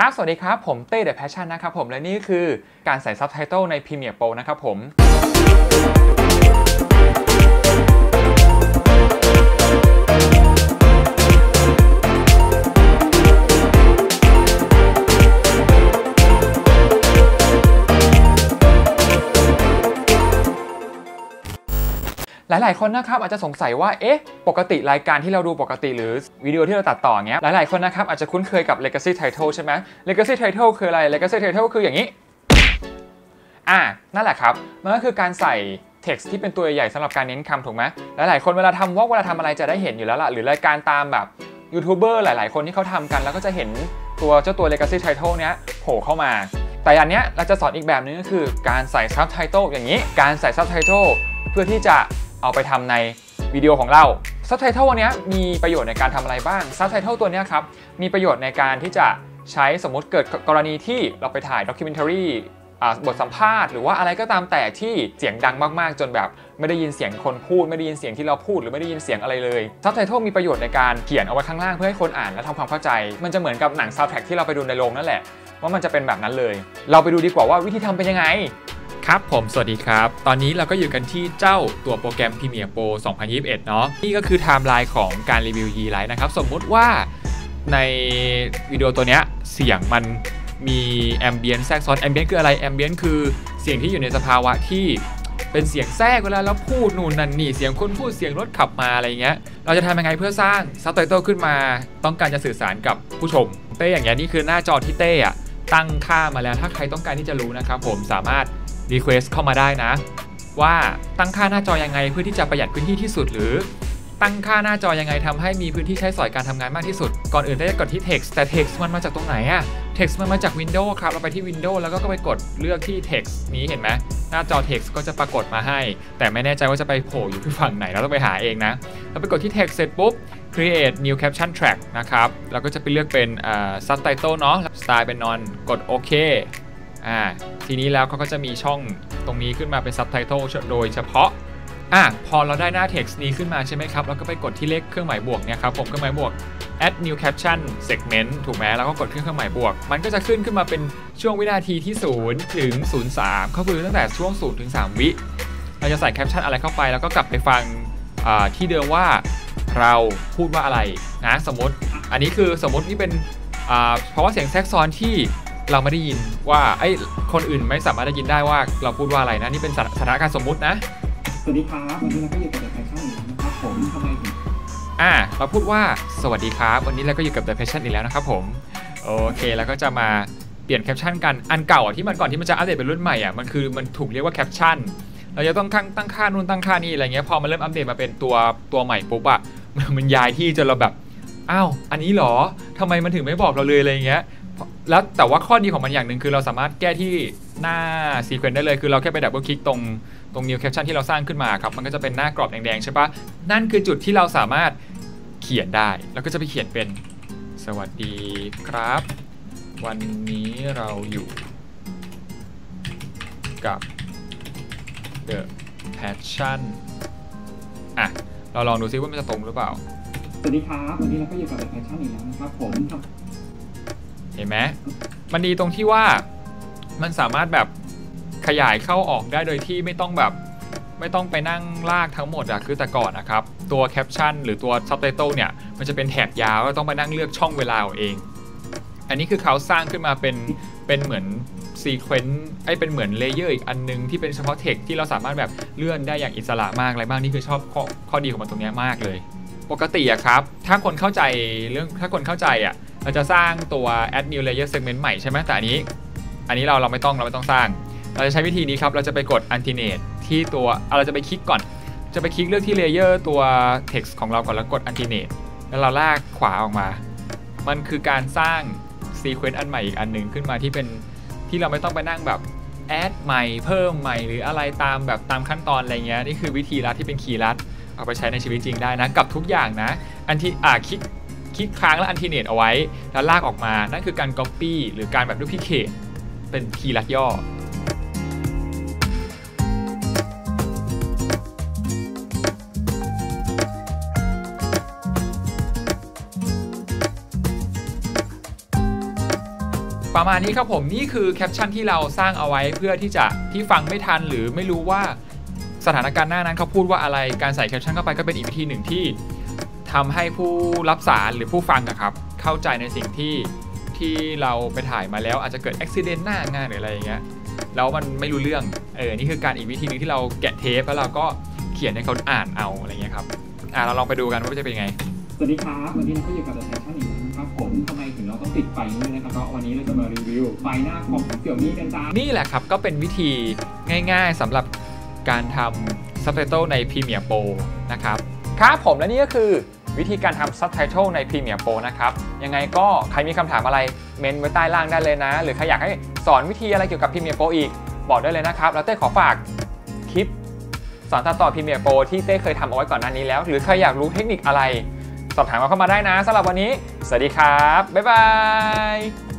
ครับ สวัสดีครับ ผมเต้ The Passion นะครับผม และนี่คือการใส่ซับไตเติลใน Premiere Pro นะครับผม หลาย ๆ คนนะครับอาจจะสงสัยว่า เอ๊ะ ปกติรายการที่เราดูปกติหรือวิดีโอที่เราตัดต่อเงี้ย หลาย ๆ คนนะครับอาจจะคุ้นเคยกับ Legacy Title ใช่ไหม Legacy Title คืออะไร Legacy Title คืออย่างนี้ อ่า นั่นแหละครับ มันก็คือการใส่ text ที่เป็นตัวใหญ่สำหรับการเน้นคำถูกไหมหลาย ๆ คนเวลาทำวอกเวลาทำอะไรจะได้เห็นอยู่แล้วล่ะ หรือรายการตามแบบยูทูบเบอร์หลาย ๆ คนที่เขาทำกันแล้วก็จะเห็นตัวเจ้าตัว Legacy Title เนี้ยโผล่เข้ามา แต่อันเนี้ยเราจะสอนอีกแบบนึงก็คือ การใส่ Subtitle อย่างนี้ การใส่ Subtitle เพื่อที่จะ เอาไปทำในวิดีโอของเรา Subtitle อันนี้มีประโยชน์ในการทำอะไรบ้าง Subtitle ตัวนี้ครับมีประโยชน์ในการที่จะใช้สมมติเกิดกรณีที่เราไปถ่ายด็อกิเมนทารีบทสัมภาษณ์หรือว่าอะไรก็ตามแต่ที่เสียงดังมากๆ จนแบบไม่ได้ยินเสียงคนพูด ไม่ได้ยินเสียงที่เราพูดหรือไม่ได้ยินเสียงอะไรเลย Subtitle มีประโยชน์ในการเขียนเอาไว้ข้างล่างเพื่อให้คนอ่านและทำความเข้าใจ มันจะเหมือนกับหนัง soundtrack ที่เราไปดูในโรงนั่นแหละว่ามันจะเป็นแบบนั้นเลย เราไปดูดีกว่าว่าวิธีทำเป็นยังไง ครับผมสวัสดีครับ ตอนนี้เราก็อยู่กันที่เจ้าตัวโปรแกรม Premiere Pro 2021 เนาะนี่ก็คือไทม์ไลน์ของการรีวิว Ye Live นะครับ สมมุติว่าในวิดีโอตัวเนี้ยเสียงมันมี ambient แทรกซ้อน ambient คืออะไร ambient คือเสียงที่อยู่ในสภาวะที่เป็นเสียงแทรกเวลาเราพูดนู่นนั่นนี่เสียงคนพูดเสียงรถขับมาอะไรเงี้ย เราจะทำยังไงเพื่อสร้างซับไตเติลขึ้นมา ต้องการจะสื่อสารกับผู้ชม เต้อย่างเงี้ยนี่คือหน้าจอที่เต้อะตั้งค่ามาแล้วถ้าใครต้องการที่จะรู้นะครับผมสามารถ Request เข้ามาได้นะ ว่าตั้งค่าหน้าจอยังไงเพื่อที่จะประหยัดพื้นที่ที่สุด หรือตั้งค่าหน้าจอยังไงทำให้มีพื้นที่ใช้สอยการทำงานมากที่สุด ก่อนอื่นได้กดที่ text แต่ text มันมาจากตรงไหนอะ text มันมาจาก Windows ครับ เราไปที่ Windows แล้วก็ไปกดเลือกที่ text นี้เห็นไหมหน้าจอ text ก็จะปรากฏมาให้ แต่ไม่แน่ใจว่าจะไปโผล่อยู่ที่ฝั่งไหนเราต้องไปหาเองนะเราไปกดที่ text เสร็จปุ๊บ create new caption track นะครับแล้วก็จะไปเลือกเป็น subtitle เนาะสไตล์เป็น non กดโอเค อ่าทีนี้แล้วเขาก็จะมีช่องตรงนี้ขึ้นมาเป็น subtitle โดยเฉพาะอะพอเราได้หน้า text นี้ขึ้นมาใช่ไหมครับแล้วก็ไปกดที่เลขเครื่องหมายบวกเนี่ยครับผมเครื่องหมายบวก add new caption segment ถูกไหมแล้วก็กดเครื่องหมายบวก มันก็จะขึ้นขึ้นมาเป็นช่วงวินาทีที่ 0 ถึง 03 ก็คือตั้งแต่ช่วง 0 ถึง 3 วิ เราจะใส่แคปชั่นอะไรเข้าไป แล้วก็กลับไปฟังที่เดิมว่าเราพูดว่าอะไรนะสมมติ อันนี้คือสมมตินี่เป็นเพราะว่าเสียงแทรกซ้อนที่ เราไม่ได้ยินว่าไอ้คนอื่นไม่สามารถได้ยินได้ว่าเราพูดว่าอะไรนะนี่เป็นสถานการณ์สมมุตินะสวัสดีครับวันนี้เราก็อยู่กับ The Passion อีกแล้วนะครับผมทำไมถึงอ่าเราพูดว่าสวัสดีครับวันนี้เราก็อยู่กับ The Passion อีกแล้วนะครับผมโอเคแล้วก็จะมาเปลี่ยนแคปชั่นกันอันเก่าอะที่มันก่อนที่มันจะอัปเดตเป็นรุ่นใหม่อะมันคือมันถูกเรียกว่าแคปชั่นเราจะต้องตั้งตั้งค่านู่นตั้งค่านี่อะไรเงี้ยพอมันเริ่มอัปเดตมาเป็นตัวตัวใหม่ปุ๊บอะมันย้ายที่จนเราแบบอ้าวอันนี้หรอทำไมมันถึงไม่บอกเราเลยอะไรเงี้ย แล้วแต่ว่าข้อดีของมันอย่างหนึ่งคือเราสามารถแก้ที่หน้า sequence ได้เลย คือเราแค่ไป double click ตรงตรง new caption ที่เราสร้างขึ้นมาครับ มันก็จะเป็นหน้ากรอบแดงๆใช่ปะนั่นคือจุดที่เราสามารถเขียนได้ แล้วก็จะไปเขียนเป็นสวัสดีครับ วันนี้เราอยู่กับ The Passion อะ เราลองดูซิว่ามันจะตรงหรือเปล่า สวัสดีครับ วันนี้เราก็อยู่กับ The Passion อีกแล้วนะครับผม เห็นไหมมันดีตรงที่ว่ามันสามารถแบบขยายเข้าออกได้โดยที่ไม่ต้องแบบไม่ต้องไปนั่งลากทั้งหมดอะคือแต่ก่อนนะครับ ตัวแคปชั่นหรือตัวซับไตเติลเนี่ย มันจะเป็นแถบยาวต้องไปนั่งเลือกช่องเวลาเอาเอง อันนี้คือเขาสร้างขึ้นมาเป็นเป็นเหมือน sequence ไอ้เป็นเหมือน layer อีกอันนึงที่เป็นเฉพาะเทคที่เราสามารถแบบเลื่อนได้อย่างอิสระมากอะไรบ้างนี่คือชอบข้อข้อดีของมันตรงนี้มากเลย ปกติอะครับ ถ้าคนเข้าใจเรื่องถ้าคนเข้าใจอะ เราจะสร้างตัว add new layer segment ใหม่ใช่ไหมแต่อันนี้ อันนี้เราเราไม่ต้องเราไม่ต้องสร้าง เราจะใช้วิธีนี้ครับ เราจะไปกด alternate ที่ตัวเราจะไปคลิกก่อน จะไปคลิกเลือกที่ layer ตัว text ของเราก่อนแล้วกด alternate แล้วเราลากขวาออกมา มันคือการสร้าง sequence อันใหม่อีกอันหนึ่งขึ้นมาที่เป็นที่เราไม่ต้องไปนั่งแบบ add ใหม่เพิ่มใหม่หรืออะไรตามแบบตามขั้นตอนอะไรเงี้ยนี่คือวิธีลัดที่เป็นคีย์ลัดเอาไปใช้ในชีวิตจริงได้นะ กับทุกอย่างนะ อันที่อ่าคลิก คลิกค้างแล้วอันทีเนตเอาไว้ แล้วลากออกมา นั่นคือการ Copy หรือการแบบ Duplicate เป็นคีย์ลัดย่อประมาณนี้ครับผมนี่คือแคปชั่นที่เราสร้างเอาไว้เพื่อที่จะที่ฟังไม่ทันหรือไม่รู้ว่าสถานการณ์หน้านั้นเขาพูดว่าอะไรการใส่แคปชั่นเข้าไปก็เป็นอีกวิธีหนึ่งที่ ทำให้ผู้รับสารหรือผู้ฟังอะครับ เข้าใจในสิ่งที่ที่เราไปถ่ายมาแล้วอาจจะเกิดอุบิเหตุหน้างานหรืออะไรอย่างเงี้ยแล้วมันไม่รู้เรื่องเออนี่คือการอีกวิธีหนึ่งที่เราแกะเทปแล้วเราก็เขียนให้เขาอ่านเอาอะไรเงี้ยครับอะเราลองไปดูกันว่าจะเป็นยังไงสวัสดีครับวันนี้เราก็อยู่กับเดอะแฟชั่นอีกแล้วนะครับผมทำไมถึงเราต้องติดไฟนี้นะครับเพราะวันนี้เราจะมารีวิวไฟหน้าของเสี่ยวมี่กันจ้านี่แหละครับก็เป็นวิธีง่ายๆสำหรับการทำ Subtitle ใน Premiere Pro นะครับครับผมและนี่ก็คือ วิธีการทำ Subtitle ใน Premiere Pro นะครับ ยังไงก็ใครมีคำถามอะไรเมนไว้ใต้ล่างได้เลยนะ หรือใครอยากให้สอนวิธีอะไรเกี่ยวกับ Premiere Pro อีก บอกได้เลยนะครับ แล้วเต้ขอฝากคลิปสอนตัดต่อ Premiere Pro ที่เต้เคยทำเอาไว้ก่อนหน้านี้แล้ว หรือใครอยากรู้เทคนิคอะไร สอบถามมาเข้ามาได้นะสำหรับวันนี้ สวัสดีครับ บ๊ายบาย